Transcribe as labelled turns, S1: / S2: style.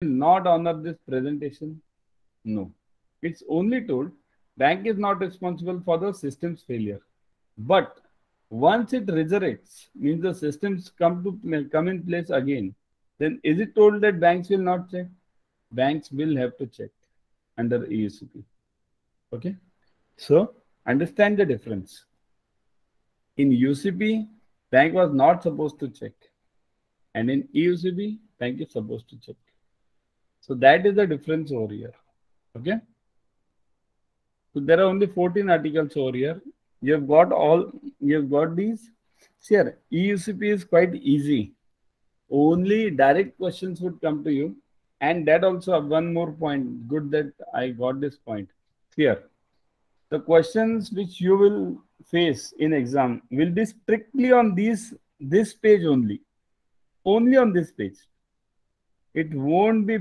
S1: not honor this presentation? No. It's only told bank is not responsible for the system's failure. But once it resurrects, means the systems come to come in place again, then is it told that banks will not check? Banks will have to check under EUCP. Okay. So understand the difference. In UCP, bank was not supposed to check. And in EUCP, bank is supposed to check. So that is the difference over here. Okay. So there are only 14 articles over here. You have got all, you have got these. See here, EUCP is quite easy. Only direct questions would come to you. And that also one more point. Good that I got this point. Here, the questions which you will face in exam will be strictly on these this page only. Only on this page. It won't be